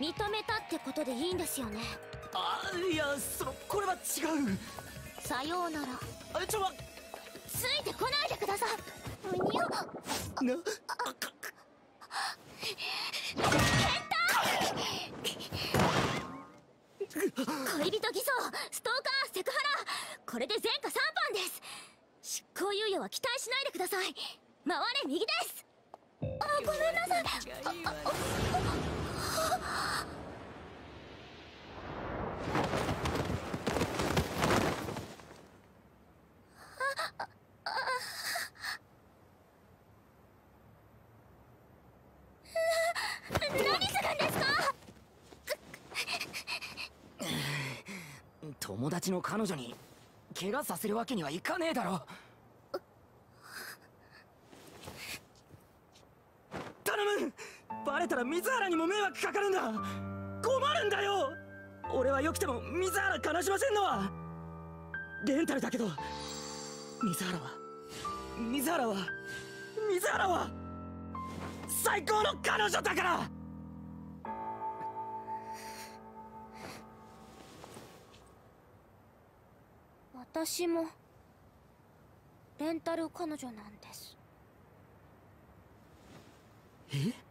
認めたってことでいいんですよね？あいやそのこれは違う。さようなら。あちょわついてこないでください。うにゃな？恋人偽装ストーカーセクハラ。これで前科3番です。執行猶予は期待しないでください。回れ右です。あごめんなさい何するんですか友達の彼女に怪我させるわけにはいかねえだろ。頼む！バレたら水原にも迷惑かかるんだ！困るんだよ！俺はよくても水原悲しませんのは！レンタルだけど。水原は？水原は？水原は？最高の彼女だから！私もレンタル彼女なんです。え？